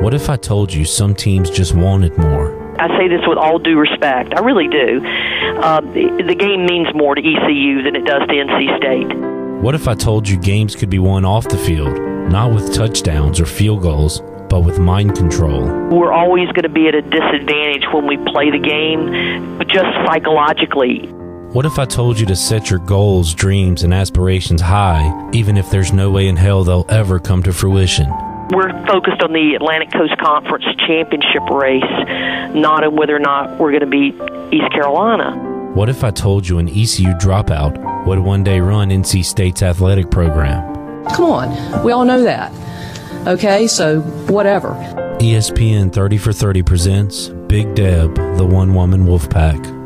What if I told you some teams just wanted more? I say this with all due respect. I really do. Uh, the, the game means more to ECU than it does to NC State. What if I told you games could be won off the field, not with touchdowns or field goals, but with mind control? We're always going to be at a disadvantage when we play the game, but just psychologically. What if I told you to set your goals, dreams, and aspirations high, even if there's no way in hell they'll ever come to fruition? We're focused on the Atlantic Coast Conference championship race, not on whether or not we're going to beat East Carolina. What if I told you an ECU dropout would one day run NC State's athletic program? Come on, we all know that. Okay, so whatever. ESPN 30 for 30 presents Big Deb, the one woman wolf pack.